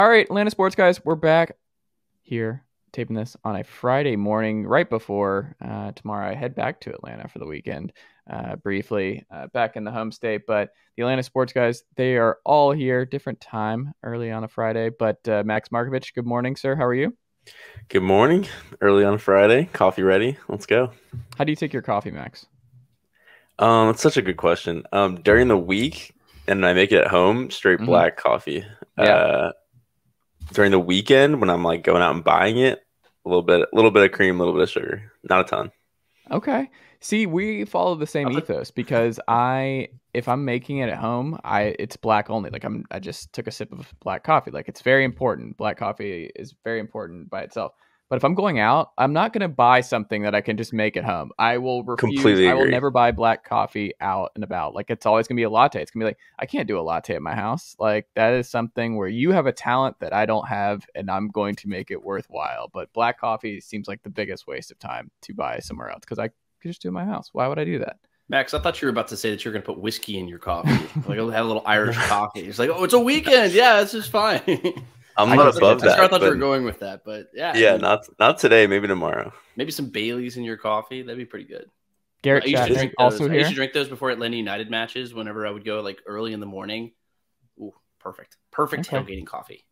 All right, Atlanta sports guys, we're back here taping this on a Friday morning, right before uh, tomorrow. I head back to Atlanta for the weekend, uh, briefly uh, back in the home state. But the Atlanta sports guys, they are all here, different time, early on a Friday. But uh, Max Marcovitch, good morning, sir. How are you? Good morning. Early on Friday. Coffee ready. Let's go. How do you take your coffee, Max? Um, it's such a good question. Um, during the week, and I make it at home, straight Mhm. black coffee. Yeah. During the weekend, when I'm like going out and buying it, a little bit, a little bit of cream, a little bit of sugar, not a ton. Okay. See, we follow the same Okay. ethos because I, if I'm making it at home, I it's black only. Like I'm, I just took a sip of black coffee. Like it's very important. Black coffee is very important by itself. But if I'm going out, I'm not going to buy something that I can just make at home. I will refuse. Completely I will agree. never buy black coffee out and about. Like it's always going to be a latte. It's going to be like I can't do a latte at my house. Like that is something where you have a talent that I don't have, and I'm going to make it worthwhile. But black coffee seems like the biggest waste of time to buy somewhere else because I could just do it in my house. Why would I do that? Max, I thought you were about to say that you're going to put whiskey in your coffee, like I have a little Irish coffee. It's like, oh, it's a weekend. Yeah, this is fine. I'm not above that. I thought you but were going with that, but yeah, yeah, not not today. Maybe tomorrow. maybe some Baileys in your coffee. That'd be pretty good. Garrett I used to drink those. also I used to drink those before Atlanta United matches. Whenever I would go like early in the morning. Ooh, perfect, perfect Okay. tailgating coffee.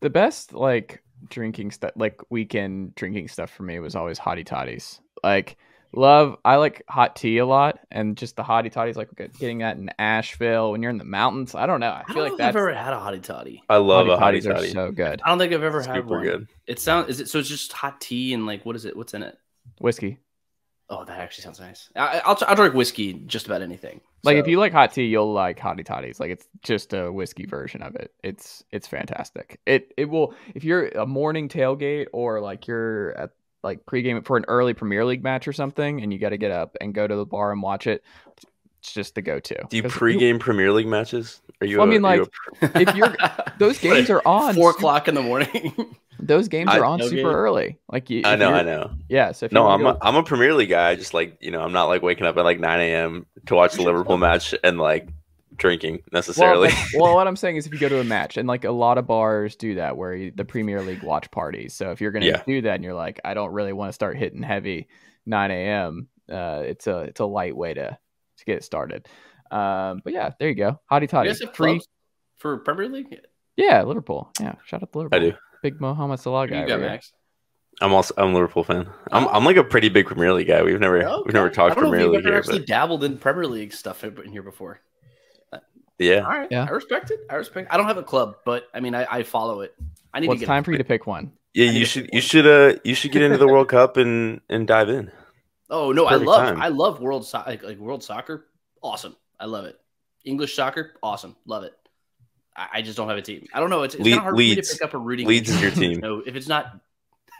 the best like drinking stuff like weekend drinking stuff for me was always hottie toddies like love i like hot tea a lot and just the hottie toddies like getting that in asheville when you're in the mountains i don't know i I feel don't like know if that's I've ever had a hottie toddy. I love hottie a hottie toddy. so good I don't think I've ever had Super one. good. It sounds is it so? It's just hot tea and like what is it? What's in it? whiskey Oh, that actually sounds nice. I, I'll I'll drink whiskey just about anything. like So- if you like hot tea you'll like hottie toddies like it's just a whiskey version of it it's it's fantastic it it will if you're a morning tailgate or like you're at like pregame for an early premier league match or something and you got to get up and go to the bar and watch it it's just the go-to Do you pregame Premier League matches? Are you? Well, I a- mean, are you like, a- if you're- those games are on four o'clock in the morning. those games I- are on no super game. early like you I know, I know. yeah so if No, I'm go- a, I'm a Premier League guy. I just like you know I'm not like waking up at like 9 a.m. to watch the Liverpool match and like drinking well, necessarily. that's- well, what I'm saying is if you go to a match, and like a lot of bars do that, where you, the Premier League watch parties. So if you're going to Yeah. do that, and you're like, I don't really want to start hitting heavy 9 a.m. Uh, it's a it's a light way to to get started. Um, but yeah, there you go, Hottie you Toddy, guys have free. clubs for Premier League? Yeah, Liverpool. Yeah, shout out to Liverpool. I do. Big Mohamed Salah guy. you got. Max? I'm also I'm a Liverpool fan. I'm I'm like a pretty big Premier League guy. We've never Okay. we've never talked I don't know Premier if League you've ever here, actually but dabbled in Premier League stuff in in here before. Yeah. All right, Yeah. I respect it. I respect. I don't have a club, but I mean, I, I follow it. I need Well, to it's get time for you to pick one. Yeah, you should you should uh you should get into the World Cup and and dive in. Oh no, I love time. I love world so- like, like world soccer. Awesome, I love it. English soccer, awesome, love it. I, I just don't have a team. I don't know. It's, it's Le- kind of hard for me to pick up a rooting. Leeds is your team. So if it's not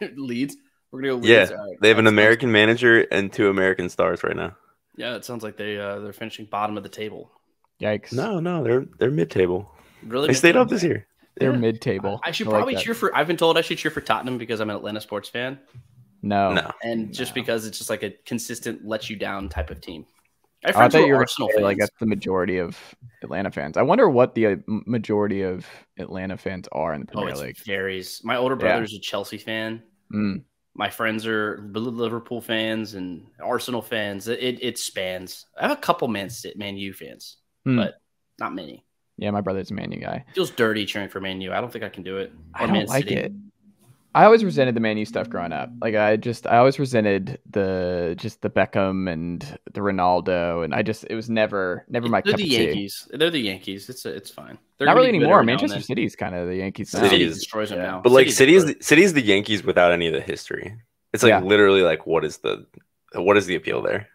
Leeds, we're gonna go Yeah, Leeds. All right. They have an That sounds- American manager and two American stars right now. Yeah, it sounds like they uh, they're finishing bottom of the table. Yikes! No, no, they're they're mid table. Really, They stayed up this year. they're Yeah. mid-table. I should like probably that. cheer for. I've been told I should cheer for Tottenham because I'm an Atlanta sports fan, No, No. and just because it's just like a consistent let you down type of team. I have I thought you are were Arsenal gonna say, fans. like that's the majority of Atlanta fans. I wonder what the uh, majority of Atlanta fans are in the oh, Premier it League. varies. My older Yeah. brother's a Chelsea fan. Mm. My friends are Liverpool fans and Arsenal fans. It, it, it spans. I have a couple Man City, Man U fans, Hmm. but not many. Yeah, my brother's a Man U guy. feels dirty cheering for Man I don't think I can do it. I don't Man like City. it. I always resented the Man U stuff growing up. Like I just, I always resented the just the Beckham and the Ronaldo, and I just, it was never, never my They're cup the of tea. Yankees. They're the Yankees. It's it's fine. They're Not really anymore. every now and Manchester then. City's kind of the Yankees now. City City is- destroys them now. But like City's City is the, City the Yankees without any of the history. It's like Yeah. literally like what is the what is the appeal there?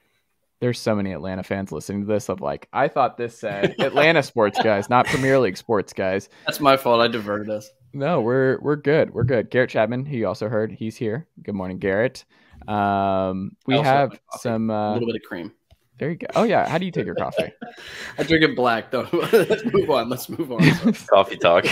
There's so many Atlanta fans listening to this of like, I thought this said Atlanta sports guys, not Premier League sports guys. That's my fault. I diverted us. No, we're we're good. We're good. Garrett Chapman, who you also heard, he's here. Good morning, Garrett. Um, we have have my coffee. some. a Uh, little bit of cream. there you go. Oh yeah, how do you take your coffee? I drink it black though. Let's move on. Let's move on. Coffee talk.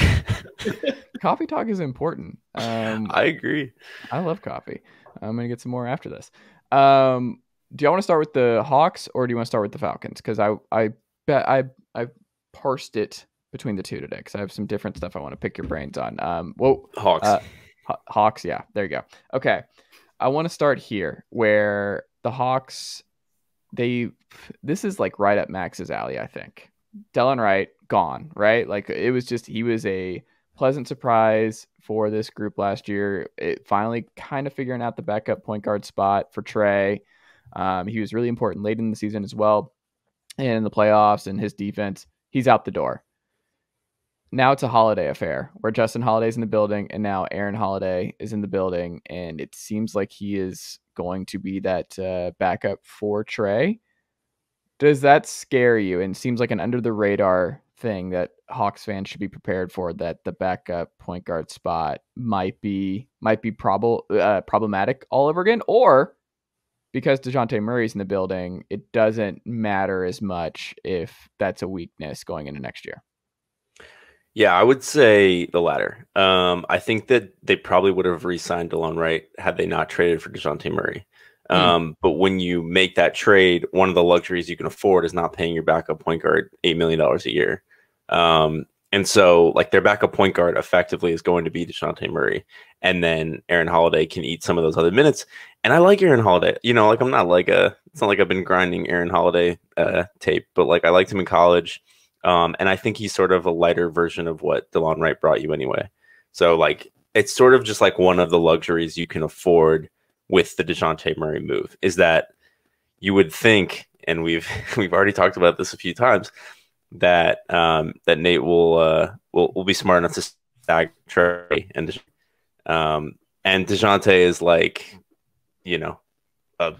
coffee talk is important. Um, I agree. I love coffee. I'm gonna get some more after this. Um, do y'all want to start with the Hawks or do you want to start with the Falcons? Because I I bet I I parsed it between the two today because I have some different stuff I want to pick your brains on. Um, whoa, Hawks. uh, Haw- Hawks, yeah, there you go. Okay, I want to start here where the Hawks, they, this is like right up Max's alley, I think. Delon Wright gone, right? Like it was just he was a pleasant surprise for this group last year. It finally kind of figuring out the backup point guard spot for Trey. Um, he was really important late in the season as well, and in the playoffs and his defense. He's out the door. Now it's a holiday affair where Justin Holiday's in the building, and now Aaron Holiday is in the building, and it seems like he is going to be that uh, backup for Trey. Does that scare you? And seems like an under the radar thing that Hawks fans should be prepared for that the backup point guard spot might be might be prob- uh, problematic all over again, or because Dejounte Murray's in the building, it doesn't matter as much if that's a weakness going into next year. Yeah, I would say the latter. Um, I think that they probably would have re-signed Delon Wright had they not traded for Dejounte Murray. Hmm. Um, But when you make that trade, one of the luxuries you can afford is not paying your backup point guard eight million dollars a year. Um, and so, like their backup point guard effectively is going to be Dejounte Murray, and then Aaron Holiday can eat some of those other minutes. And I like Aaron Holiday. You know, like I'm not like a. It's not like I've been grinding Aaron Holiday uh, tape, but like I liked him in college. Um, and I think he's sort of a lighter version of what Delon Wright brought you anyway. So like it's sort of just like one of the luxuries you can afford with the DeJounte Murray move is that you would think, and we've we've already talked about this a few times, that um, that Nate will uh, will will be smart enough to stag Trey and um, and Dejounte is like, you know, a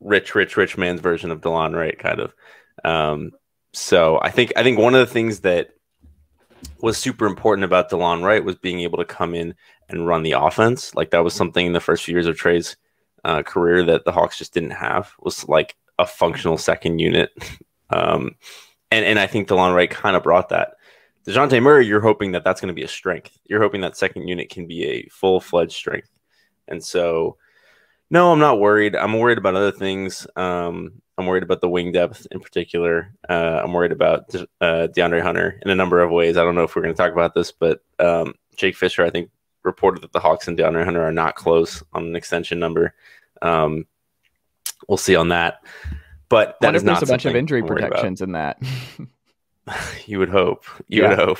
rich, rich, rich man's version of Delon Wright, kind of. Um, so I think I think one of the things that was super important about DeLon Wright was being able to come in and run the offense. Like that was something in the first few years of Trey's uh, career that the Hawks just didn't have. Was like a functional second unit, um, and and I think DeLon Wright kind of brought that. Dejounte Murray, you're hoping that that's going to be a strength. You're hoping that second unit can be a full fledged strength, and so. No, I'm not worried. I'm worried about other things. Um, I'm worried about the wing depth in particular. Uh, I'm worried about uh, DeAndre Hunter in a number of ways. I don't know if we're going to talk about this, but um, Jake Fisher, I think, reported that the Hawks and DeAndre Hunter are not close on an extension number. Um, we'll see on that. But that is not a bunch of injury I'm about. protections in that. You would hope. You Yeah. would hope.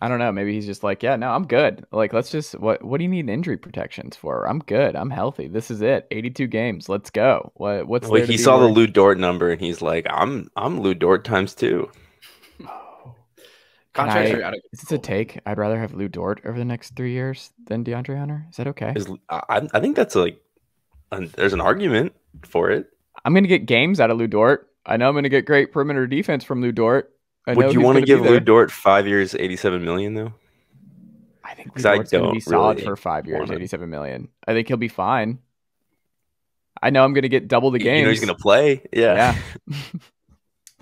I don't know. Maybe he's just like, yeah, no, I'm good. Like, let's just what what do you need injury protections for? I'm good. I'm healthy. This is it. 82 games. Let's go. What what's Like he be saw the worried- Lu Dort number and he's like, "I'm I'm Lu Dort times two. Can Contracts I- are out of Is this a take? I'd rather have Lu Dort over the next three years than DeAndre Hunter. Is that okay? Is I, I think that's like, an, there's an argument for it. I'm gonna get games out of Lu Dort. I know I'm gonna get great perimeter defense from Lu Dort. I know Would you want to give Lu. Dort five years, eighty-seven million though? I think Lu Dort's gonna be solid really for five years, 87 million. I think he'll be fine. I know I'm gonna get double the games. You know he's gonna play. Yeah. Yeah.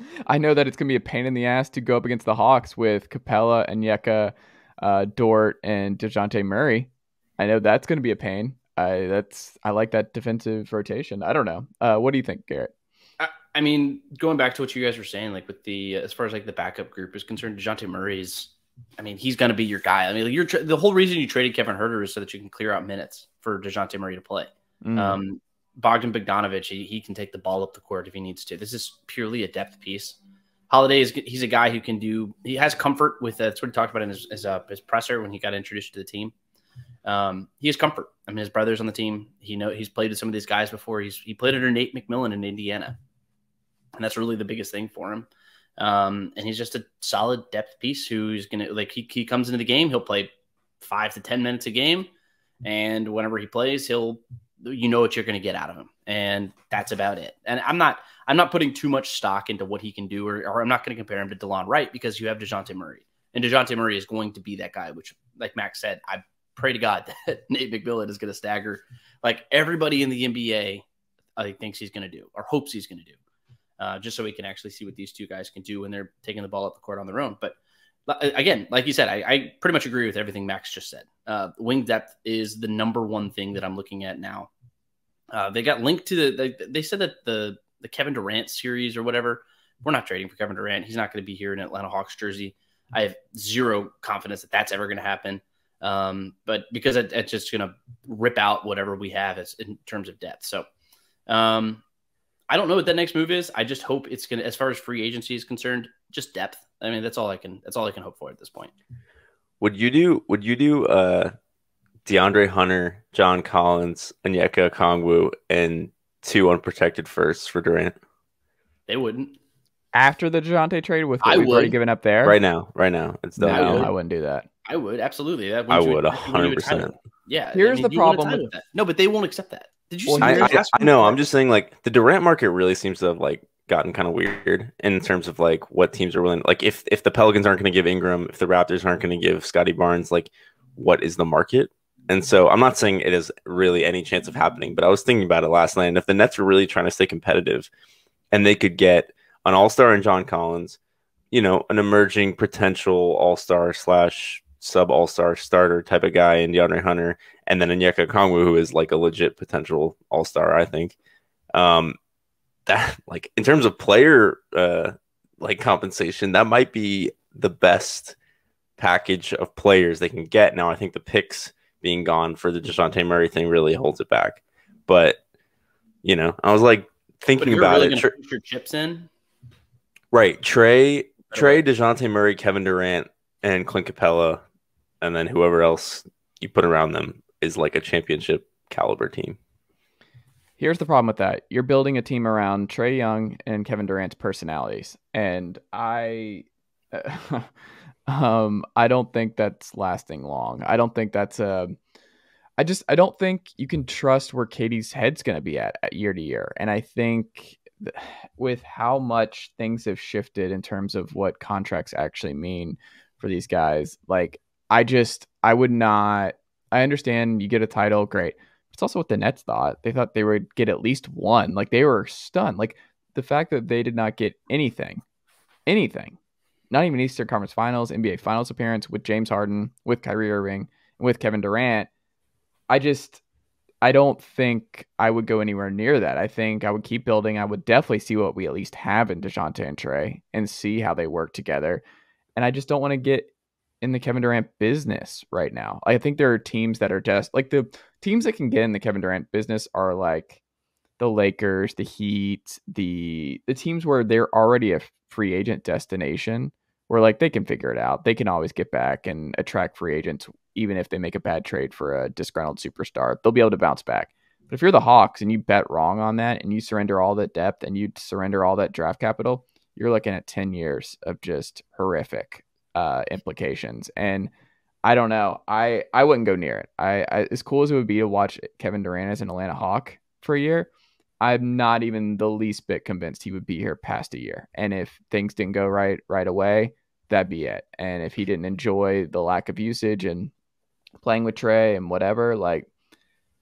I know that it's gonna be a pain in the ass to go up against the Hawks with Capela and Yeka, uh, Dort and Dejounte Murray. I know that's gonna be a pain. I that's I like that defensive rotation. I don't know. Uh, what do you think, Garrett? I, I mean, going back to what you guys were saying, like with the as far as like the backup group is concerned, Dejounte Murray's. I mean, he's going to be your guy. I mean, like, you're tra- the whole reason you traded Kevin Huerter is so that you can clear out minutes for Dejounte Murray to play. Mm. Um, Bogdan Bogdanovich, he, he can take the ball up the court if he needs to. This is purely a depth piece. Holiday is he's a guy who can do. He has comfort with that's what he talked about in his his, uh, his presser when he got introduced to the team. Um, he has comfort. I mean, his brother's on the team. He know he's played with some of these guys before. He's he played under Nate McMillan in Indiana, and that's really the biggest thing for him. Um, and he's just a solid depth piece who's gonna like he he comes into the game, he'll play five to ten minutes a game, and whenever he plays, he'll you know what you're going to get out of him, and that's about it. And I'm not I'm not putting too much stock into what he can do, or, or I'm not going to compare him to Delon Wright because you have Dejounte Murray, and Dejounte Murray is going to be that guy. Which, like Max said, I pray to God that Nate McMillan is going to stagger like everybody in the NBA. I thinks he's going to do or hopes he's going to do, uh, just so we can actually see what these two guys can do when they're taking the ball up the court on their own. But uh, again, like you said, I, I pretty much agree with everything Max just said. Uh, wing depth is the number one thing that I'm looking at now. Uh, they got linked to the. They, they said that the the Kevin Durant series or whatever we're not trading for Kevin Durant. He's not going to be here in Atlanta Hawks jersey. I have zero confidence that that's ever going to happen. Um, but because it, it's just going to rip out whatever we have as in terms of depth. So, um, I don't know what that next move is. I just hope it's going to, as far as free agency is concerned, just depth. I mean, that's all I can, that's all I can hope for at this point. Would you do, would you do, uh, DeAndre Hunter, John Collins, Onyeka Okongwu, and two unprotected firsts for Durant? They wouldn't. After the Dejounte trade with what I we've already would. given up there? Right now, right now, it's No, done. I would. I wouldn't do that. I would absolutely. That I wins you- would that hundred percent. Yeah. Here's the you want a problem with- that. No, but they won't accept that. Did you Well, see? I, I, I, know. I'm just saying, like the Durant market really seems to have like gotten kind of weird in terms of like what teams are willing. Like if if the Pelicans aren't going to give Ingram, if the Raptors aren't going to give Scottie Barnes, like what is the market? And so I'm not saying it is really any chance of happening, but I was thinking about it last night. And if the Nets were really trying to stay competitive, and they could get an All Star in John Collins, you know, an emerging potential All Star slash sub All Star starter type of guy in DeAndre Hunter, and then Onyeka Okongwu, who is like a legit potential All Star, I think. Um, that like in terms of player uh like compensation, that might be the best package of players they can get. Now, I think the picks being gone for the Dejounte Murray thing really holds it back. But you know, I was like thinking about really it. gonna your chips in. right, Trey, Trey, Dejounte Murray, Kevin Durant, and Clint Capela, and then whoever else you put around them is like a championship caliber team. Here's the problem with that. You're building a team around Trey Young and Kevin Durant's personalities. And I um I don't think that's lasting long. I don't think that's a I just I don't think you can trust where KD's head's going to be at, at year to year. And I think th- with how much things have shifted in terms of what contracts actually mean for these guys, like I just I would not I understand you get a title, great. It's also what the Nets thought. They thought they would get at least one. Like they were stunned. Like the fact that they did not get anything, anything, not even Eastern Conference Finals, NBA Finals appearance with James Harden, with Kyrie Irving, with Kevin Durant. I just, I don't think I would go anywhere near that. I think I would keep building. I would definitely see what we at least have in Dejounte and Trey and see how they work together. And I just don't want to get in the Kevin Durant business right now. I think there are teams that are just like the teams that can get in the Kevin Durant business are like the Lakers, the Heat, the the teams where they're already a free agent destination where like they can figure it out. They can always get back and attract free agents even if they make a bad trade for a disgruntled superstar. They'll be able to bounce back. But if you're the Hawks and you bet wrong on that and you surrender all that depth and you surrender all that draft capital, you're looking at 10 years of just horrific uh, implications. And I don't know. I I wouldn't go near it. I, I as cool as it would be to watch Kevin Durant as an Atlanta Hawk for a year, I'm not even the least bit convinced he would be here past a year. And if things didn't go right right away, that'd be it. And if he didn't enjoy the lack of usage and playing with Trey and whatever, like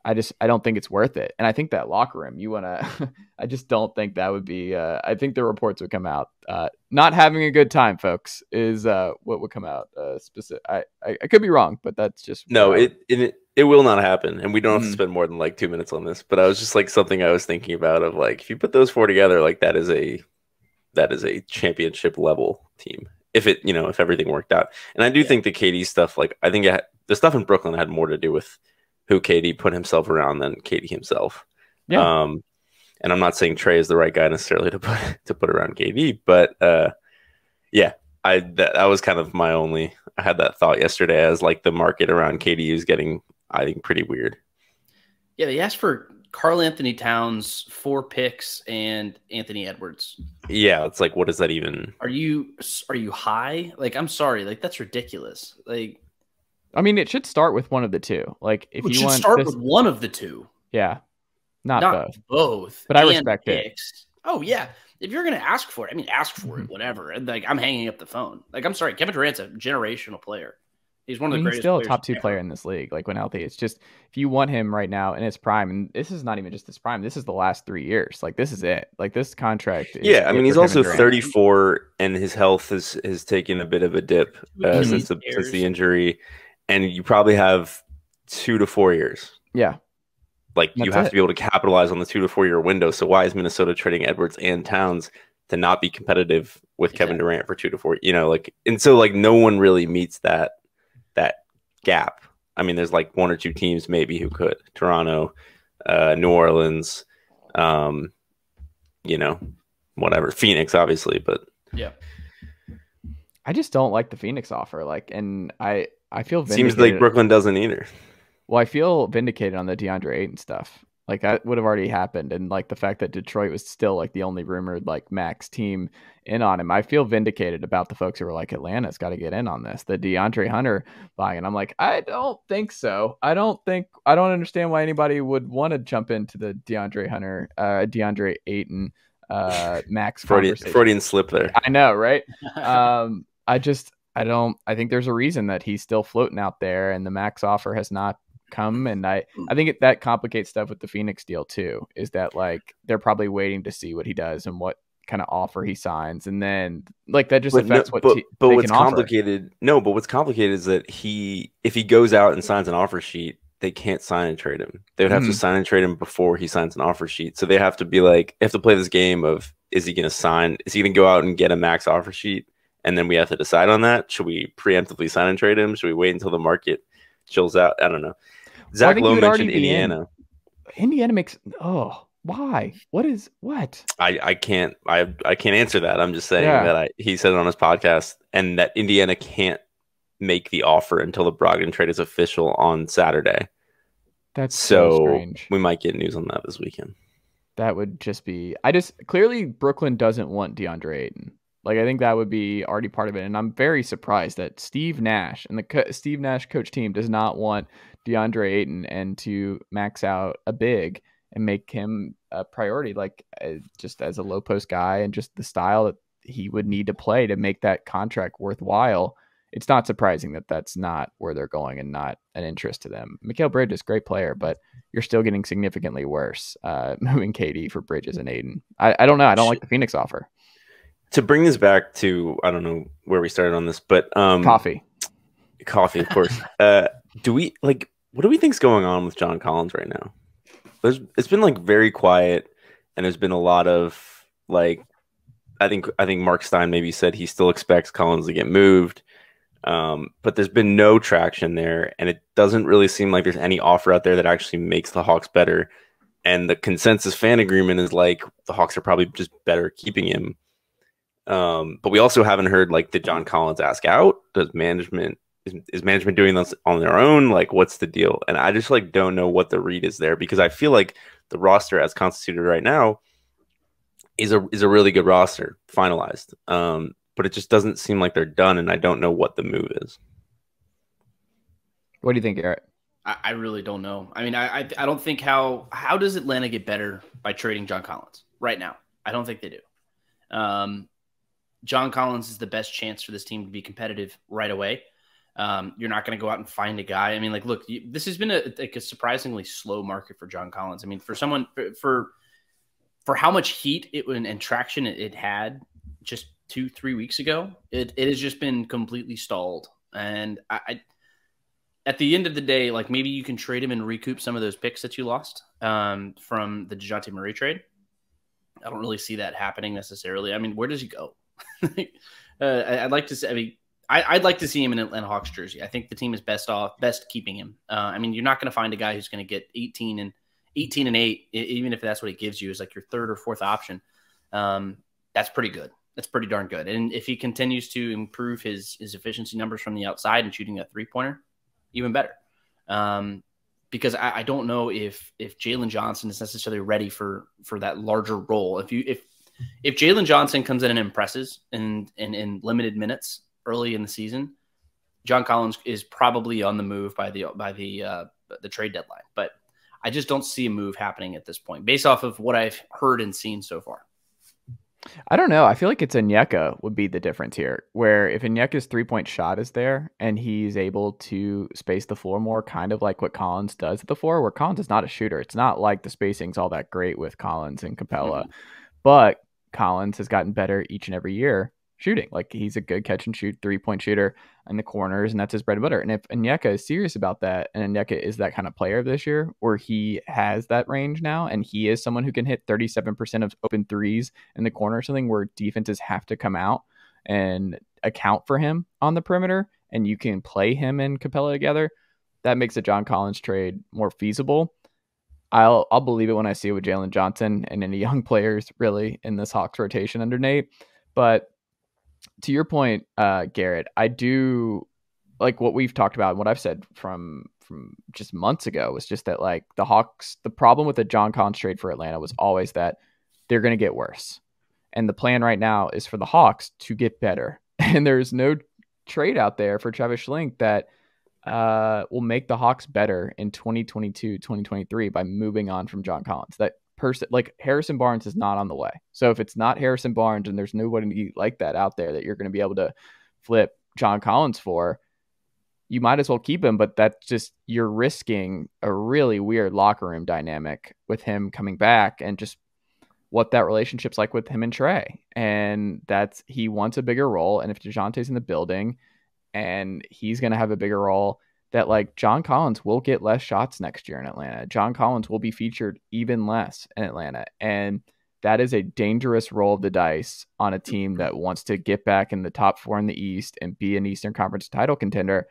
I just I don't think it's worth it. And I think that locker room, you want to I just don't think that would be uh, I think the reports would come out uh, not having a good time, folks, is uh, what would come out uh, specific I, I I could be wrong, but that's just No, what I would- it, it it will not happen, and we don't have to Mhm. spend more than like two minutes on this. But I was just like something I was thinking about of like if you put those four together, like that is a that is a championship level team. If it you know if everything worked out, and I do think the KD stuff, like I think it, had- the stuff in Brooklyn had more to do with who KD put himself around than KD himself. Yeah. Um, and I'm not saying Trey is the right guy necessarily to put to put around KD, but uh, yeah, I that, that was kind of my only. I had that thought yesterday as like the market around KD is getting, I think, pretty weird. Yeah, they asked for Karl-Anthony Towns, four picks, and Anthony Edwards. Yeah, it's like, what does that even? Are you are you high? Like, I'm sorry, like that's ridiculous. Like, I mean, it should start with one of the two. Like if we you should want start this, with one of the two, yeah, not, not, both. both. But I and respect it. Oh yeah, if you're gonna ask for it, I mean, ask for Mm-hmm. it, whatever. And like, I'm hanging up the phone. Like, I'm sorry, Kevin Durant's a generational player. He's one of the mean, greatest. he's still a top two ever. player in this league, like when healthy. It's just if you want him right now in his prime, and this is not even just his prime. This is the last three years. Like this is it. Like this contract. Is Yeah, I mean, he's also 34, and his health has has taken a bit of a dip uh, since the since the injury, and you probably have two to four years. Yeah, Like you have it. to be able to capitalize on the two to four year window. So why is Minnesota trading Edwards and Towns to not be competitive with Kevin Durant for two to four. You know, like and so like no one really meets that that gap. I mean, there's like one or two teams maybe who could Toronto, uh, New Orleans, um, you know, whatever Phoenix, obviously, but yeah. I just don't like the Phoenix offer. Like, and I I feel seems like Brooklyn doesn't either. Well, I feel vindicated on the DeAndre Ayton stuff. Like that would have already happened, and like the fact that Detroit was still like the only rumored like max team in on him, I feel vindicated about the folks who were like Atlanta's got to get in on this. The DeAndre Hunter buying, and I'm like, I don't think so. I don't think I don't understand why anybody would want to jump into the DeAndre Hunter, uh, DeAndre Ayton, uh, max Freudian, Freudian slip there. I know, right? um, I just I don't. I think there's a reason that he's still floating out there, and the max offer has not come and i i think it, that complicates stuff with the phoenix deal too is that like they're probably waiting to see what he does and what kind of offer he signs and then like that just but affects no, what but, t- but what's complicated offer. no but what's complicated is that he if he goes out and signs an offer sheet they can't sign and trade him they would have mm-hmm. to sign and trade him before he signs an offer sheet so they have to be like have to play this game of is he going to sign is he going to go out and get a max offer sheet and then we have to decide on that should we preemptively sign and trade him should we wait until the market chills out i don't know Zach Lowe mentioned Indiana. In. Indiana makes oh why? What is what? I I can't I I can't answer that. I'm just saying yeah. that I he said it on his podcast and that Indiana can't make the offer until the Brogdon trade is official on Saturday. That's so, so strange. We might get news on that this weekend. That would just be. I just clearly Brooklyn doesn't want DeAndre Ayton. Like I think that would be already part of it, and I'm very surprised that Steve Nash and the co- Steve Nash coach team does not want DeAndre Ayton and to max out a big and make him a priority, like uh, just as a low post guy and just the style that he would need to play to make that contract worthwhile. It's not surprising that that's not where they're going and not an interest to them. Mikal Bridges, great player, but you're still getting significantly worse uh, moving KD for Bridges and Ayton. I, I don't know. I don't like the Phoenix offer. To bring this back to I don't know where we started on this, but um, coffee, coffee, of course. uh, do we like what do we think's going on with John Collins right now? There's it's been like very quiet, and there's been a lot of like I think I think Marc Stein maybe said he still expects Collins to get moved. Um, but there's been no traction there, and it doesn't really seem like there's any offer out there that actually makes the Hawks better. And the consensus fan agreement is like the Hawks are probably just better keeping him. Um, but we also haven't heard like did John Collins ask out? Does management is, is management doing this on their own? Like, what's the deal? And I just like don't know what the read is there because I feel like the roster as constituted right now is a is a really good roster finalized. Um, but it just doesn't seem like they're done, and I don't know what the move is. What do you think, Garrett? I, I really don't know. I mean, I, I I don't think how how does Atlanta get better by trading John Collins right now? I don't think they do. Um, John Collins is the best chance for this team to be competitive right away. Um, you're not going to go out and find a guy. I mean, like, look, you, this has been a, like a surprisingly slow market for John Collins. I mean, for someone for for, for how much heat it and, and traction it, it, had just two three weeks ago, it, it has just been completely stalled. And I, I, at the end of the day, like maybe you can trade him and recoup some of those picks that you lost um, from the Dejounte Murray trade. I don't really see that happening necessarily. I mean, where does he go? uh, I'd like to say. I mean, I, would like to see him in Atlanta Hawks jersey. I think the team is best off, best keeping him. Uh, I mean, you're not going to find a guy who's going to get 18 and 18 and eight, even if that's what he gives you, is like your third or fourth option. Um, that's pretty good. That's pretty darn good. And if he continues to improve his his efficiency numbers from the outside and shooting a three pointer, even better. Um, because I, I, don't know if if Jalen Johnson is necessarily ready for for that larger role. If you if if Jalen Johnson comes in and impresses in, in in limited minutes early in the season, John Collins is probably on the move by the by the uh, the trade deadline. But I just don't see a move happening at this point, based off of what I've heard and seen so far. I don't know. I feel like it's Onyeka would be the difference here. Where if Onyeka's three point shot is there and he's able to space the floor more, kind of like what Collins does at the floor, where Collins is not a shooter. It's not like the spacing's all that great with Collins and Capela. mm-hmm. but Collins has gotten better each and every year shooting. Like he's a good catch and shoot three point shooter in the corners, and that's his bread and butter. And if Onyeka is serious about that, and Onyeka is that kind of player this year, where he has that range now, and he is someone who can hit 37% of open threes in the corner, something where defenses have to come out and account for him on the perimeter, and you can play him and Capela together. That makes a John Collins trade more feasible. I'll I'll believe it when I see it with Jalen Johnson and any young players really in this Hawks rotation under Nate. But to your point, uh, Garrett, I do like what we've talked about and what I've said from from just months ago was just that like the Hawks, the problem with the John Collins trade for Atlanta was always that they're going to get worse, and the plan right now is for the Hawks to get better. And there's no trade out there for Travis Schlenk that uh, will make the Hawks better in 2022, 2023 by moving on from John Collins. That person, like Harrison Barnes, is not on the way. So if it's not Harrison Barnes and there's nobody like that out there that you're going to be able to flip John Collins for, you might as well keep him. But that's just, you're risking a really weird locker room dynamic with him coming back and just what that relationship's like with him and Trey. And that's, he wants a bigger role. And if DeJounte's in the building, and he's going to have a bigger role that like John Collins will get less shots next year in Atlanta. John Collins will be featured even less in Atlanta. And that is a dangerous roll of the dice on a team that wants to get back in the top four in the East and be an Eastern Conference title contender.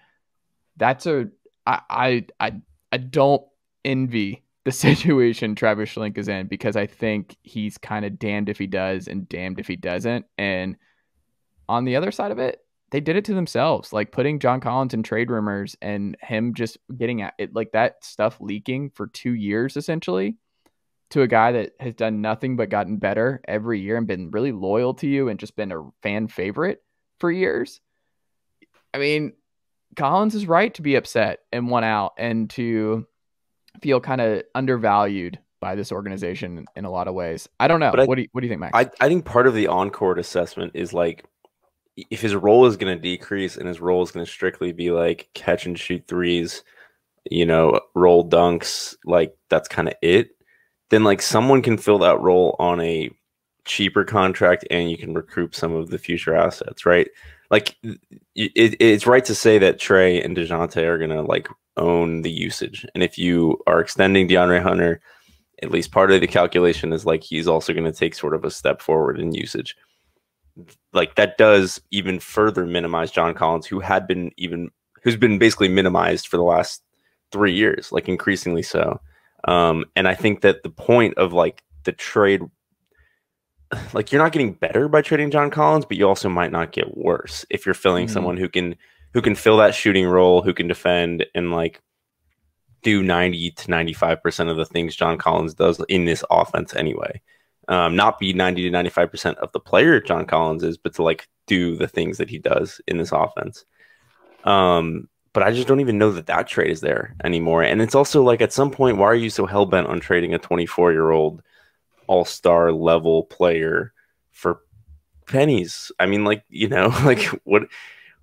That's a I I I, don't envy the situation Travis Schlenk is in because I think he's kind of damned if he does and damned if he doesn't. And on the other side of it, they did it to themselves, like putting John Collins in trade rumors and him just getting at it, like that stuff leaking for two years essentially to a guy that has done nothing but gotten better every year and been really loyal to you and just been a fan favorite for years. I mean, Collins is right to be upset and want out and to feel kind of undervalued by this organization in a lot of ways. I don't know. I, what do you, what do you think, Max? I, I think part of the on-court assessment is like if his role is going to decrease and his role is going to strictly be like catch and shoot threes, you know, roll dunks, like that's kind of it, then like someone can fill that role on a cheaper contract and you can recoup some of the future assets, right? Like it, it's right to say that Trey and DeJounte are going to like own the usage. And if you are extending DeAndre Hunter, at least part of the calculation is like he's also going to take sort of a step forward in usage like that does even further minimize John Collins, who had been even who's been basically minimized for the last three years, like increasingly so. Um, and I think that the point of like the trade, like you're not getting better by trading John Collins, but you also might not get worse if you're filling mm-hmm. someone who can who can fill that shooting role, who can defend and like do 90 to 95% of the things John Collins does in this offense anyway um, not be 90 to 95% of the player John Collins is, but to like do the things that he does in this offense. Um, but I just don't even know that that trade is there anymore. And it's also like at some point, why are you so hell bent on trading a 24 year old all star level player for pennies? I mean, like, you know, like what,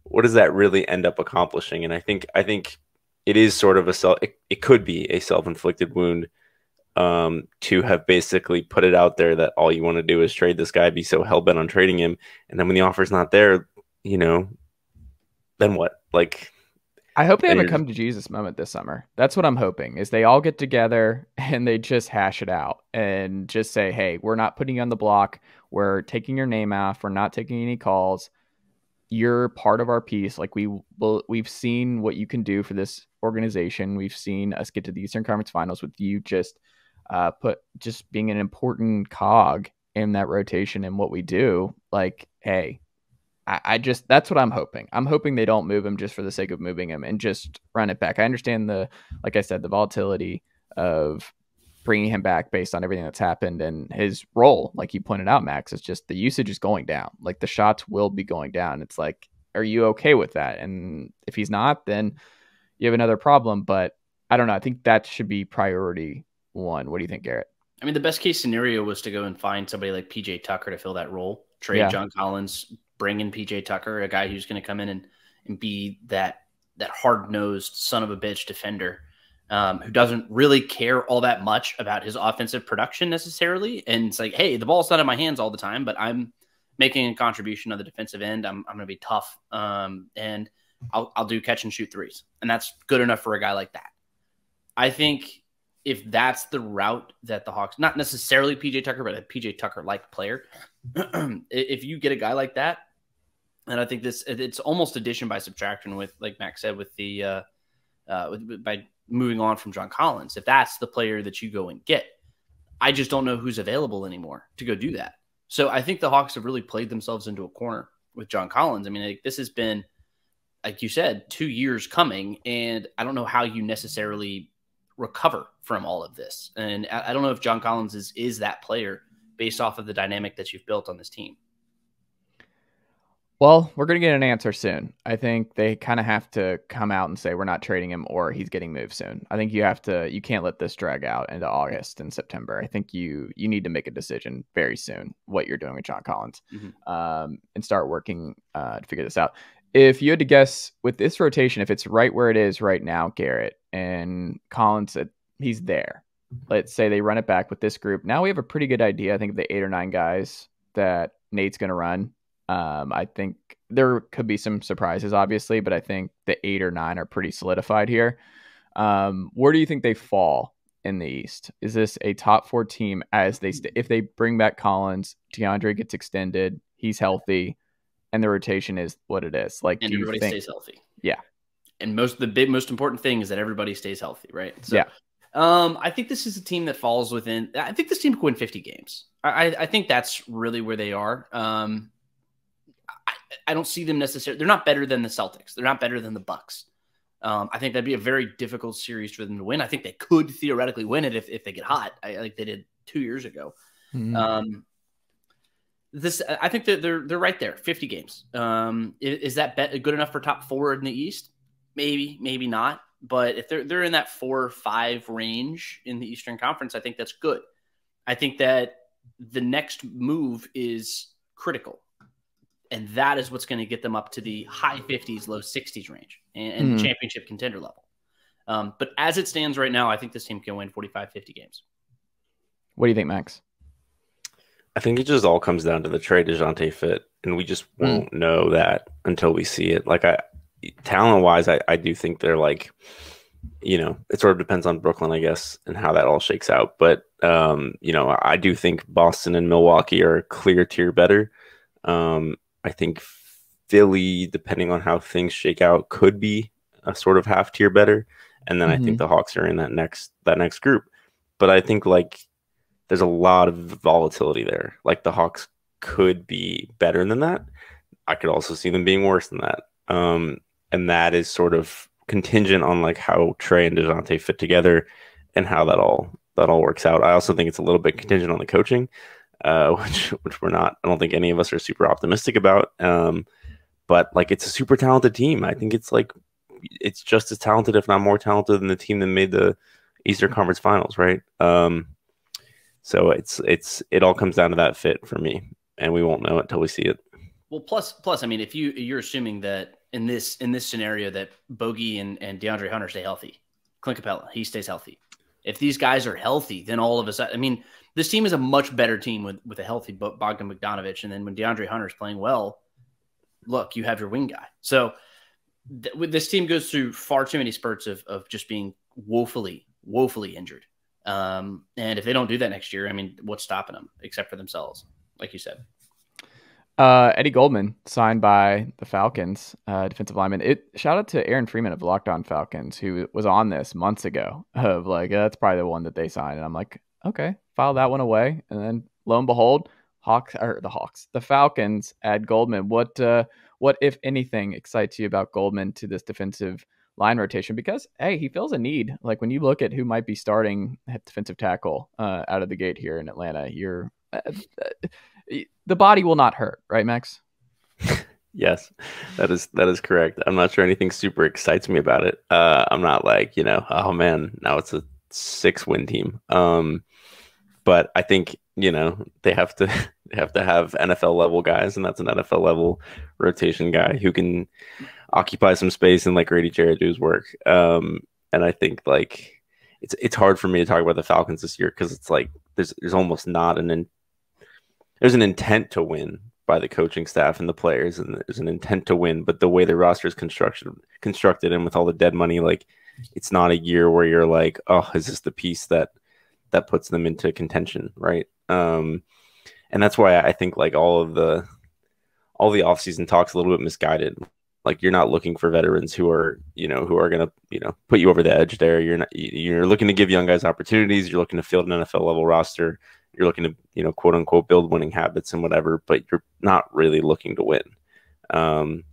what does that really end up accomplishing? And I think, I think it is sort of a self, it, it could be a self inflicted wound um, to have basically put it out there that all you want to do is trade this guy, be so hell bent on trading him, and then when the offer's not there, you know, then what? Like, I hope they have a come to Jesus moment this summer. That's what I'm hoping. Is they all get together and they just hash it out and just say, "Hey, we're not putting you on the block. We're taking your name off. We're not taking any calls. You're part of our piece. Like we will, we've seen what you can do for this organization. We've seen us get to the Eastern Conference Finals with you just." Uh, put just being an important cog in that rotation and what we do. Like, hey, I, I, just that's what I'm hoping. I'm hoping they don't move him just for the sake of moving him and just run it back. I understand the, like I said, the volatility of bringing him back based on everything that's happened and his role, like you pointed out, Max, is just the usage is going down. Like the shots will be going down. It's like, are you okay with that? And if he's not, then you have another problem. But I don't know. I think that should be priority one. What do you think, Garrett? I mean, the best case scenario was to go and find somebody like PJ Tucker to fill that role. Trade yeah. John Collins, bring in PJ Tucker, a guy who's going to come in and, and be that that hard nosed son of a bitch defender um, who doesn't really care all that much about his offensive production necessarily. And it's like, hey, the ball's not in my hands all the time, but I'm making a contribution on the defensive end, I'm, I'm going to be tough. Um, and I'll, I'll do catch and shoot threes. And that's good enough for a guy like that. I think if that's the route that the Hawks, not necessarily PJ Tucker, but a PJ Tucker like player, if you get a guy like that, and I think this it's almost addition by subtraction with like Max said with the uh, uh with, by moving on from John Collins. If that's the player that you go and get, I just don't know who's available anymore to go do that. So I think the Hawks have really played themselves into a corner with John Collins. I mean, like, this has been, like you said, two years coming, and I don't know how you necessarily recover from all of this. And I, I don't know if John Collins is is that player based off of the dynamic that you've built on this team. Well, we're going to get an answer soon. I think they kind of have to come out and say we're not trading him or he's getting moved soon. I think you have to you can't let this drag out into August and September. I think you you need to make a decision very soon what you're doing with John Collins mm-hmm. um, and start working uh, to figure this out. If you had to guess with this rotation, if it's right where it is right now, Garrett and Collins, said he's there. Let's say they run it back with this group. Now we have a pretty good idea. I think of the eight or nine guys that Nate's going to run um, I think there could be some surprises, obviously, but I think the eight or nine are pretty solidified here. Um, where do you think they fall in the East? Is this a top four team as they st- if they bring back Collins, DeAndre gets extended, he's healthy, and the rotation is what it is? Like, and everybody think, stays healthy. Yeah, and most the big most important thing is that everybody stays healthy, right? So, yeah. Um, I think this is a team that falls within. I think this team could win 50 games. I, I think that's really where they are. Um, I don't see them necessarily. They're not better than the Celtics. They're not better than the Bucks. Um, I think that'd be a very difficult series for them to win. I think they could theoretically win it if, if they get hot, I, like they did two years ago. Mm-hmm. Um, this, I think that they're they're right there, fifty games. Um, is, is, that bet good enough for top four in the East? Maybe, maybe not. But if they're they're in that four or five range in the Eastern Conference, I think that's good. I think that the next move is critical and that is what's going to get them up to the high 50s, low 60s range and, and mm. championship contender level. Um, but as it stands right now, I think this team can win 45, 50 games. What do you think, Max? I think it just all comes down to the trade Dejounte fit, and we just hmm. won't mm. know that until we see it. Like I, talent wise, I, I do think they're like, you know, it sort of depends on Brooklyn, I guess, and how that all shakes out. But um, you know, I do think Boston and Milwaukee are a clear tier better. Um, I think Philly, depending on how things shake out, could be a sort of half tier better. And then mm-hmm. I think mm-hmm. the Hawks are in that next that next group. But I think like there's a lot of volatility there. Like the Hawks could be better than that. I could also see them being worse than that. Um, and that is sort of contingent on like how Trey and Dejounte fit together and how that all that all works out. I also think it's a little bit contingent on the coaching uh, which which we're not. I don't think any of us are super optimistic about. Um, but like it's a super talented team. I think it's like it's just as talented, if not more talented, than the team that made the Eastern Conference Finals, right? Um, so it's it's it all comes down to that fit for me, and we won't know it until we see it. Well, plus plus, I mean, if you you're assuming that in this in this scenario that Bogey and and DeAndre Hunter stay healthy, Clint Capela he stays healthy. If these guys are healthy, then all of a sudden, I mean, this team is a much better team with with a healthy Bogdan Bogdanovich, and then when DeAndre Hunter is playing well, look, you have your wing guy. So th- this team goes through far too many spurts of of just being woefully woefully injured. Um, and if they don't do that next year, I mean, what's stopping them except for themselves, like you said. Uh, Eddie Goldman signed by the Falcons, uh, defensive lineman. It shout out to Aaron Freeman of Locked On Falcons, who was on this months ago. Of like, that's probably the one that they signed, and I'm like, okay, file that one away. And then lo and behold, Hawks or the Hawks, the Falcons add Goldman. What uh, what if anything excites you about Goldman to this defensive line rotation? Because hey, he fills a need. Like when you look at who might be starting at defensive tackle uh, out of the gate here in Atlanta, you're uh, uh the body will not hurt, right, Max? yes, that is that is correct. I'm not sure anything super excites me about it. Uh, I'm not like you know, oh man, now it's a six win team. Um, but I think you know they have to they have to have NFL level guys, and that's an NFL level rotation guy who can occupy some space and like Grady Jarrett do his work. Um, and I think like it's it's hard for me to talk about the Falcons this year because it's like there's there's almost not an in, there's an intent to win, by the coaching staff and the players, and there's an intent to win. But the way the roster is constructed, constructed, and with all the dead money, like it's not a year where you're like, oh, is this the piece that that puts them into contention, right? Um, and that's why I think like all of the all the offseason talks a little bit misguided. Like you're not looking for veterans who are, you know, who are gonna, you know, put you over the edge there. You're not you're looking to give young guys opportunities, you're looking to field an NFL level roster, you're looking to, you know, quote unquote build winning habits and whatever, but you're not really looking to win. Um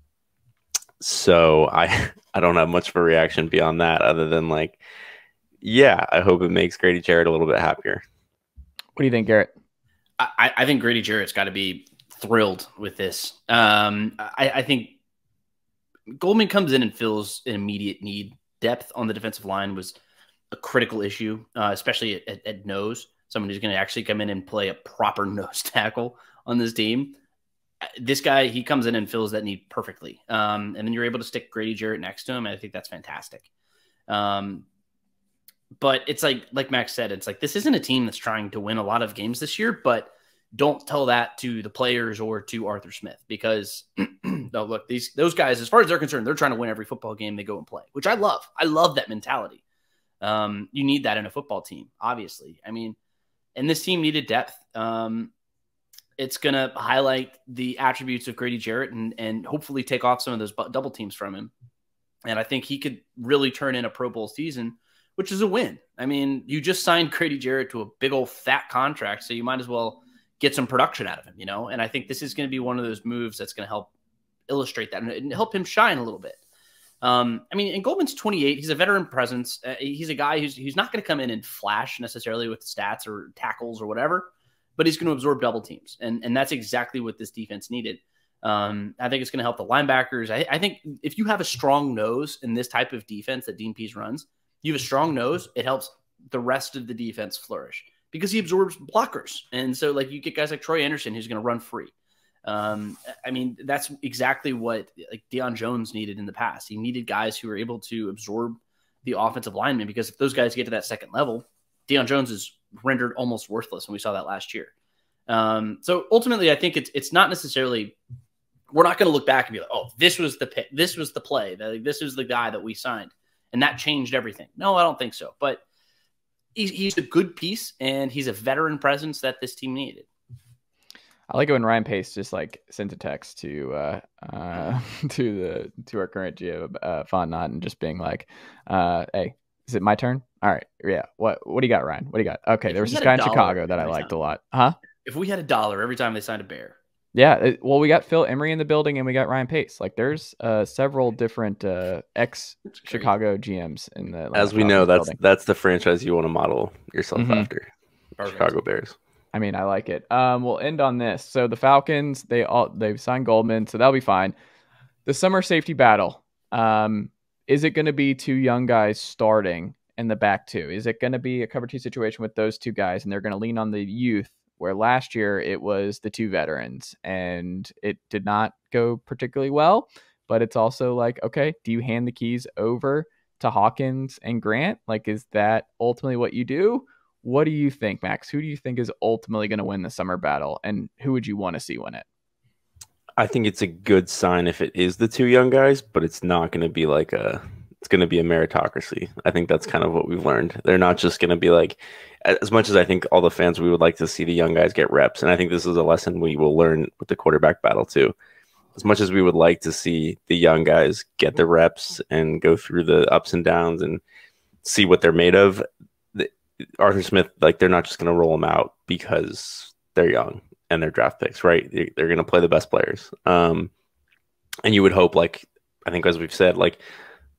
so I I don't have much of a reaction beyond that other than like, yeah, I hope it makes Grady Jarrett a little bit happier. What do you think, Garrett? I, I think Grady Jarrett's got to be thrilled with this. Um, I, I, think Goldman comes in and fills an immediate need. Depth on the defensive line was a critical issue, uh, especially at, at, nose. Someone who's going to actually come in and play a proper nose tackle on this team. This guy, he comes in and fills that need perfectly. Um, and then you're able to stick Grady Jarrett next to him. And I think that's fantastic. Um, but it's like like Max said, it's like this isn't a team that's trying to win a lot of games this year, but don't tell that to the players or to Arthur Smith because no, look, these those guys, as far as they're concerned, they're trying to win every football game they go and play, which I love. I love that mentality. Um, you need that in a football team, obviously. I mean, and this team needed depth. Um, it's going to highlight the attributes of Grady Jarrett and and hopefully take off some of those double teams from him. And I think he could really turn in a Pro Bowl season which is a win. I mean, you just signed Grady Jarrett to a big old fat contract, so you might as well get some production out of him, you know? And I think this is going to be one of those moves that's going to help illustrate that and help him shine a little bit. Um, I mean, and Goldman's 28. He's a veteran presence. Uh, he's a guy who's, who's not going to come in and flash necessarily with stats or tackles or whatever, but he's going to absorb double teams. And, and that's exactly what this defense needed. Um, I think it's going to help the linebackers. I, I, think if you have a strong nose in this type of defense that Dean Pees runs, you have a strong nose, it helps the rest of the defense flourish because he absorbs blockers. And so, like, you get guys like Troy Anderson who's going to run free. Um, I mean, that's exactly what like Deion Jones needed in the past. He needed guys who were able to absorb the offensive lineman because if those guys get to that second level, Deion Jones is rendered almost worthless, and we saw that last year. Um, so ultimately, I think it's it's not necessarily we're not going to look back and be like, oh, this was the pick, this was the play, this was the guy that we signed and that changed everything. No, I don't think so. But he's, he's a good piece, and he's a veteran presence that this team needed. I like it when Ryan Pace just like sent a text to uh, uh, to the to our current GM uh, Fontenot and just being like, uh, "Hey, is it my turn? All right, yeah. What what do you got, Ryan? What do you got? Okay, if there was this guy in Chicago that I liked time. a lot, huh? If we had a dollar every time they signed a bear, yeah, it, well, we got Phil Emery in the building, and we got Ryan Pace. Like, there's uh, several different uh, ex Chicago GMs in the. As we know, that's building. that's the franchise you want to model yourself mm-hmm. after. Perfect. Chicago Bears. I mean, I like it. Um, we'll end on this. So the Falcons, they all they've signed Goldman, so that'll be fine. The summer safety battle. Um, is it going to be two young guys starting in the back two? Is it going to be a cover two situation with those two guys, and they're going to lean on the youth where last year it was the two veterans and it did not go particularly well. But it's also like, okay, do you hand the keys over to Hawkins and Grant? Like, is that ultimately what you do? What do you think, Max? Who do you think is ultimately going to win the summer battle and who would you want to see win it? I think it's a good sign if it is the two young guys, but it's not going to be like a it's going to be a meritocracy. I think that's kind of what we've learned. They're not just going to be like, as much as I think all the fans we would like to see the young guys get reps, and I think this is a lesson we will learn with the quarterback battle too. As much as we would like to see the young guys get the reps and go through the ups and downs and see what they're made of, Arthur Smith, like they're not just going to roll them out because they're young and they're draft picks, right? They're going to play the best players. Um, and you would hope, like I think, as we've said, like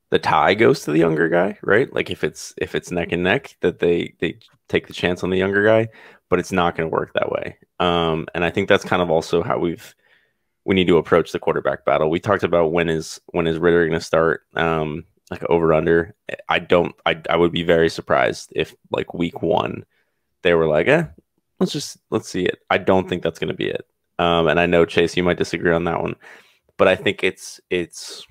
the tie goes to the younger guy, right? Like if it's if it's neck and neck, that they they take the chance on the younger guy, but it's not going to work that way. Um, and I think that's kind of also how we've we need to approach the quarterback battle. We talked about when is when is Ridder going to start, um, like over under. I don't. I I would be very surprised if like week one they were like, eh, let's just let's see it. I don't think that's going to be it. Um, and I know Chase, you might disagree on that one, but I think it's it's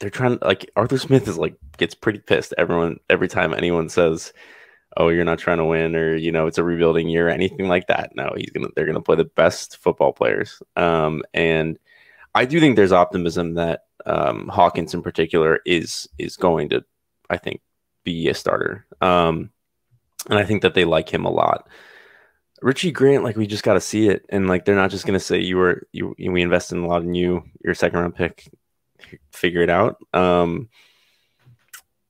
they're trying to like Arthur Smith is like gets pretty pissed everyone every time anyone says oh, you're not trying to win, or you know, it's a rebuilding year, or anything like that. No, he's gonna they're gonna play the best football players. Um, and I do think there's optimism that um, Hawkins in particular is is going to, I think, be a starter. Um, and I think that they like him a lot. Richie Grant, like we just got to see it, and like they're not just gonna say you were you we invested in a lot in you, your second round pick, figure it out. Um,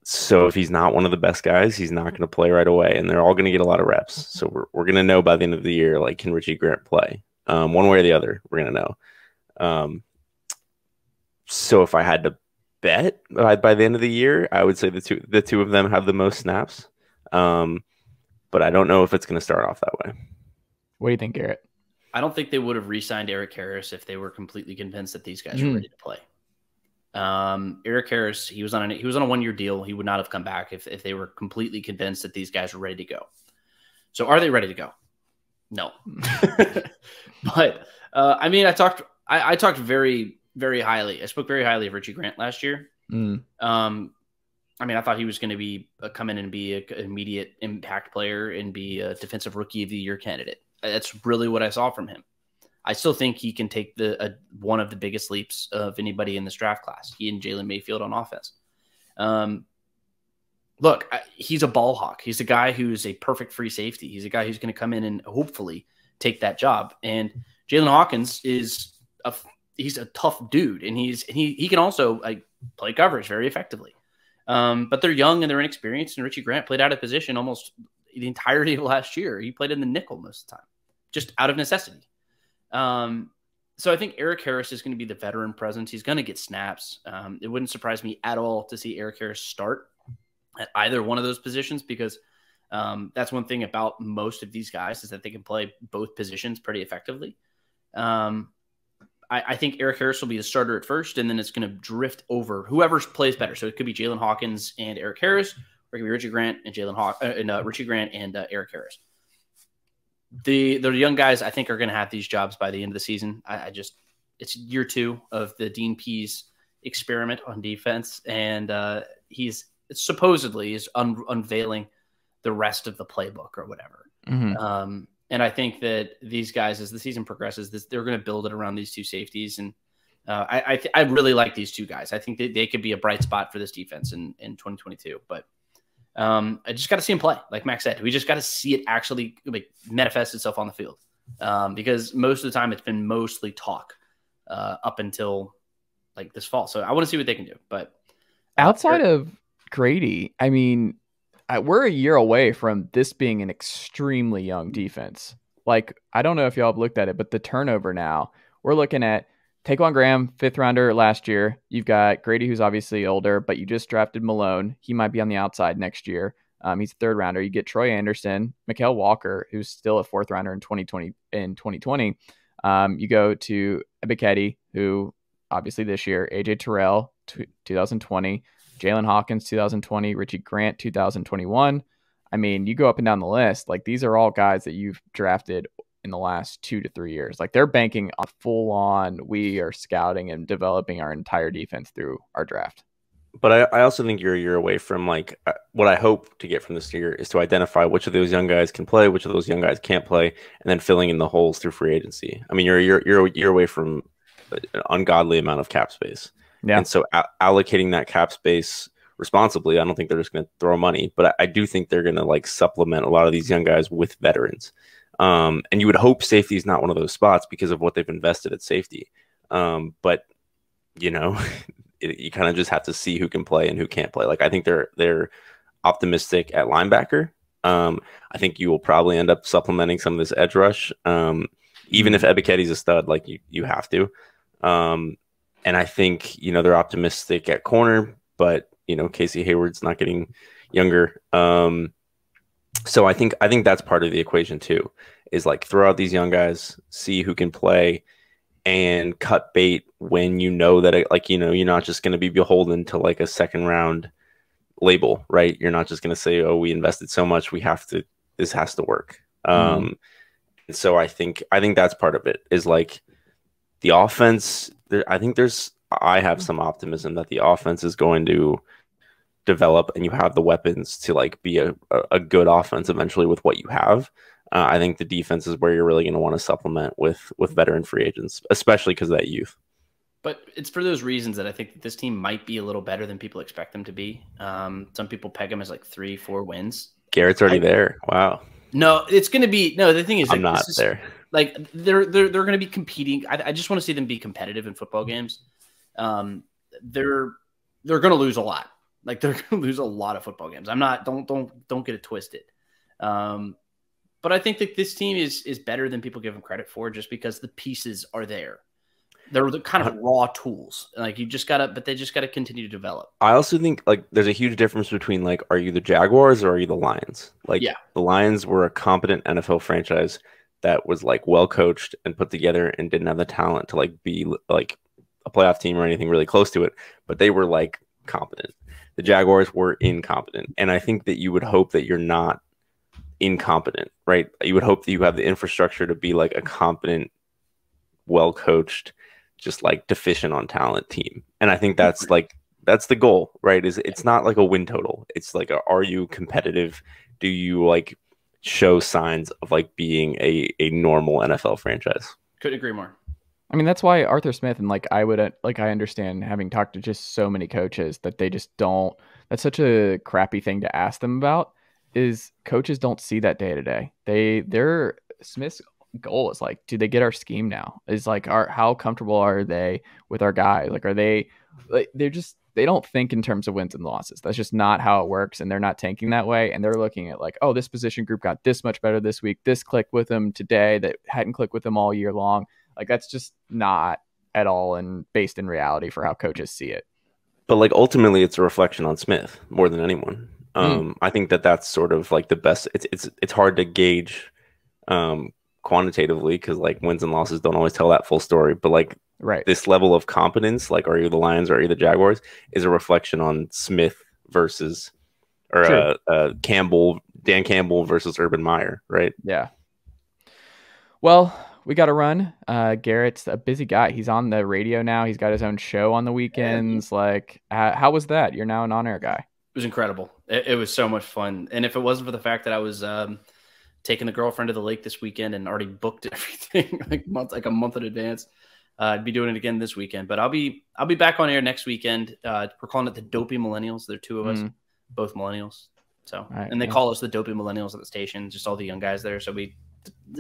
so if he's not one of the best guys, he's not going to play right away, and they're all going to get a lot of reps. So we're we're going to know by the end of the year, like can Richie Grant play, um, one way or the other. We're going to know. Um, so if I had to bet by, by the end of the year, I would say the two the two of them have the most snaps. Um, but I don't know if it's going to start off that way. What do you think, Garrett? I don't think they would have re-signed Erik Harris if they were completely convinced that these guys mm-hmm. were ready to play. Um, Erik Harris, he was on a he was on a one year deal. He would not have come back if if they were completely convinced that these guys were ready to go. So are they ready to go? No. but uh, I mean, I talked I, I, talked very very highly. I spoke very highly of Richie Grant last year. Mm. Um, I mean, I thought he was going to be uh, come in and be an immediate impact player and be a defensive rookie of the year candidate. That's really what I saw from him. I still think he can take the uh, one of the biggest leaps of anybody in this draft class. He and Jalen Mayfield on offense. Um, look, he's a ball hawk. He's a guy who's a perfect free safety. He's a guy who's going to come in and hopefully take that job. And Jaylinn Hawkins is a he's a tough dude, and he's he he can also like play coverage very effectively. Um, but they're young and they're inexperienced. And Richie Grant played out of position almost the entirety of last year. He played in the nickel most of the time, just out of necessity. Um, so I think Erik Harris is going to be the veteran presence. He's going to get snaps. Um, it wouldn't surprise me at all to see Erik Harris start at either one of those positions because um, that's one thing about most of these guys is that they can play both positions pretty effectively. Um, I, I, think Erik Harris will be the starter at first, and then it's going to drift over whoever plays better. So it could be Jaylinn Hawkins and Erik Harris, or it could be Richie Grant and Jalen Hawk uh, and uh, Richie Grant and uh, Erik Harris the the young guys I think are going to have these jobs by the end of the season. I, I, just it's year two of the Dean Pees experiment on defense, and uh, he's supposedly is un- unveiling the rest of the playbook or whatever. Mm-hmm. Um, and I think that these guys, as the season progresses, this, they're going to build it around these two safeties. And uh, I I, th- I, really like these two guys. I think they, they could be a bright spot for this defense in in 2022. But um, I just got to see him play, like Max said. We just got to see it actually like, manifest itself on the field, um, because most of the time it's been mostly talk uh, up until like this fall. So I want to see what they can do. But uh, outside of Grady, I mean, I, we're a year away from this being an extremely young defense. Like I don't know if y'all have looked at it, but the turnover now we're looking at Ta'Quon Graham, fifth rounder last year. You've got Grady, who's obviously older, but you just drafted Malone. He might be on the outside next year. Um, he's a third rounder. You get Troy Anderson, Mykal Walker, who's still a fourth rounder in 2020. In 2020, um, you go to Ebiketie, who obviously this year, AJ Terrell, t- 2020, Jaylinn Hawkins, 2020, Richie Grant, 2021. I mean, you go up and down the list. Like these are all guys that you've drafted in the last two to three years. Like they're banking full on, we are scouting and developing our entire defense through our draft. But I, I also think you're a year away from like uh, what I hope to get from this year is to identify which of those young guys can play, which of those young guys can't play, and then filling in the holes through free agency. I mean, you're you're you're a year away from an ungodly amount of cap space. Yeah. And so a- allocating that cap space responsibly, I don't think they're just going to throw money, but I, I do think they're going to like supplement a lot of these young guys with veterans. Um, and you would hope safety is not one of those spots because of what they've invested at safety. Um, but you know, it, you kind of just have to see who can play and who can't play. Like I think they're they're optimistic at linebacker. Um, I think you will probably end up supplementing some of this edge rush. Um, even if mm-hmm. Ebiketie's a stud, like you you have to. And I think you know they're optimistic at corner, but you know Casey Hayward's not getting younger. Um, so I think I think that's part of the equation too. Is like throw out these young guys, see who can play, and cut bait when you know that it, like you know you're not just going to be beholden to like a second round label, right? You're not just going to say, "Oh, we invested so much, we have to. This has to work." Mm. Um, and so I think I think that's part of it. Is like the offense. There, I think there's I have some optimism that the offense is going to develop and you have the weapons to like be a, a good offense eventually with what you have. Uh, I think the defense is where you're really going to want to supplement with with veteran free agents, especially because of that youth. But it's for those reasons that I think that this team might be a little better than people expect them to be. Um, some people peg them as like three, four wins. Garrett's already I, there. Wow. No, it's going to be no. The thing is, I'm like, not is, there. Like they're they're they're going to be competing. I, I just want to see them be competitive in football games. Um, they're they're going to lose a lot. Like they're going to lose a lot of football games. I'm not. Don't don't don't get it twisted. Um, but I think that this team is is better than people give them credit for, just because the pieces are there. They're the kind of raw tools. Like you just gotta, but they just gotta continue to develop. I also think like there's a huge difference between like, are you the Jaguars or are you the Lions? Like, yeah, the Lions were a competent NFL franchise that was like well coached and put together and didn't have the talent to like be like a playoff team or anything really close to it, but they were like competent. The Jaguars were incompetent, and I think that you would hope that you're not incompetent, right? You would hope that you have the infrastructure to be like a competent, well coached, just like deficient on talent team. And I think that's like that's the goal, right? Is it's not like a win total. It's like a, are you competitive? Do you like show signs of like being a a normal NFL franchise? Couldn't agree more. I mean, that's why Arthur Smith and like I would uh, like I understand having talked to just so many coaches that they just don't. That's such a crappy thing to ask them about is coaches don't see that day to day. They their Smith's goal is like, do they get our scheme now? Is like, are how comfortable are they with our guy? Like, are they like they're just they don't think in terms of wins and losses. That's just not how it works, and they're not tanking that way. And they're looking at like, oh, this position group got this much better this week. This clicked with them today that hadn't clicked with them all year long. Like that's just not at all and based in reality for how coaches see it. But like ultimately, it's a reflection on Smith more than anyone. Hmm. Um, mm. I think that that's sort of like the best. It's it's it's hard to gauge um, quantitatively because like wins and losses don't always tell that full story. But like right, this level of competence, like are you the Lions or are you the Jaguars, is a reflection on Smith versus or sure. uh, uh, Campbell, Dan Campbell versus Urban Meyer, right? Yeah. Well, we got to run. Uh, Garrett's a busy guy. He's on the radio now. He's got his own show on the weekends. Like, uh, how was that? You're now an on-air guy It was incredible. It, it, was so much fun. And if it wasn't for the fact that I was um, taking the girlfriend to the lake this weekend and already booked everything like month like a month in advance, uh, I'd be doing it again this weekend. But I'll be I'll be back on air next weekend. Uh, we're calling it the Dopey Millennials. There are two of us, mm. both millennials. So right, and they yeah. call us the Dopey Millennials at the station. Just all the young guys there. So we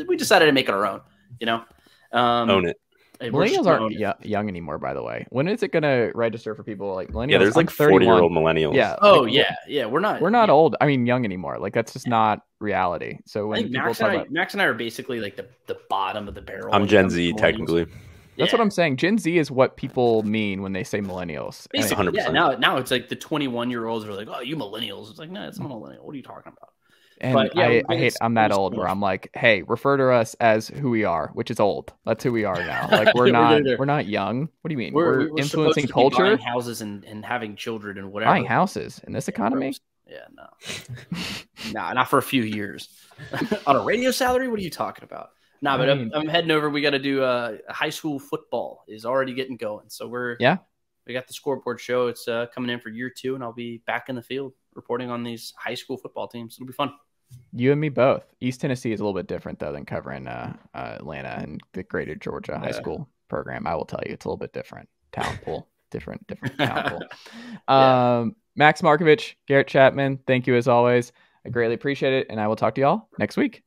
we decided to make it our own. You know, um, own it. Millennials aren't y- young anymore, by the way. When is it going to register for people like millennials? Yeah, there's like 40 year old millennials. Yeah. Oh, like, yeah. Yeah. We're not, we're not yeah. old. I mean, young anymore. Like, that's just not reality. So when Max and, I, about... Max and I are basically like the, the bottom of the barrel. I'm Gen Z, technically. That's yeah. what I'm saying. Gen Z is what people mean when they say millennials. Basically, 100%. yeah. Now, now it's like the 21 year olds are like, "Oh, you millennials." It's like, no, it's a millennial. What are you talking about? And but, yeah, I, I hate I'm that old where I'm like, hey, refer to us as who we are, which is old. That's who we are now. Like we're not we're not young. What do you mean? We're, we're, we're influencing culture, Buying houses and, and having children and whatever. Buying houses in this economy? Yeah, no, nah, not for a few years. On a radio salary? What are you talking about? Nah, but I am heading over. We got to do uh, high school football is already getting going. So we're yeah. We got the scoreboard show. It's uh, coming in for year two, and I'll be back in the field reporting on these high school football teams. It'll be fun. You and me both. East Tennessee is a little bit different though than covering uh, uh, Atlanta and the Greater Georgia high school program. I will tell you, it's a little bit different. Talent pool, different, different talent pool. yeah. Um, Max Marcovitch, Garrett Chapman, thank you as always. I greatly appreciate it, and I will talk to y'all next week.